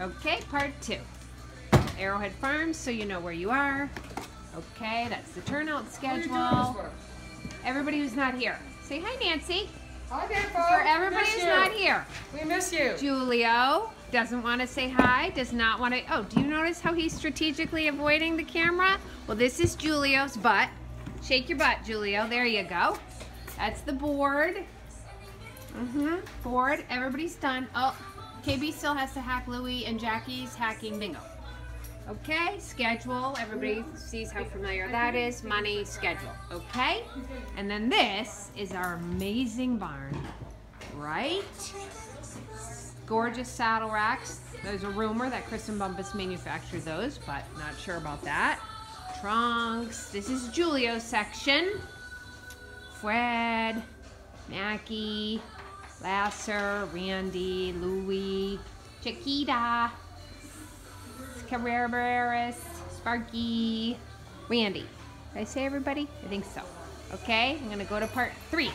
Okay, part two. Arrowhead Farms, so you know where you are. Okay, that's the turnout What are you doing this schedule. Everybody who's not here. Say hi, Nancy. Hi there, folks. For everybody who's you. not here. We miss you. Julio doesn't want to say hi, does not want to. Oh, do you notice how he's strategically avoiding the camera? Well, this is Julio's butt. Shake your butt, Julio. There you go. That's the board. Mm-hmm. Board. Everybody's done. Oh, KB still has to hack Louie, and Jackie's hacking bingo. Okay, schedule. Everybody sees how familiar that is. Money, schedule. Okay? And then this is our amazing barn. Right? Gorgeous saddle racks. There's a rumor that Chris and Bumpus manufactured those, but not sure about that. Trunks. This is Julio's section. Fred, Mackie, Lasser, Randy, Louie, Chiquita, Carreras, Sparky, Randy. Did I say everybody? I think so. Okay, I'm gonna go to part three.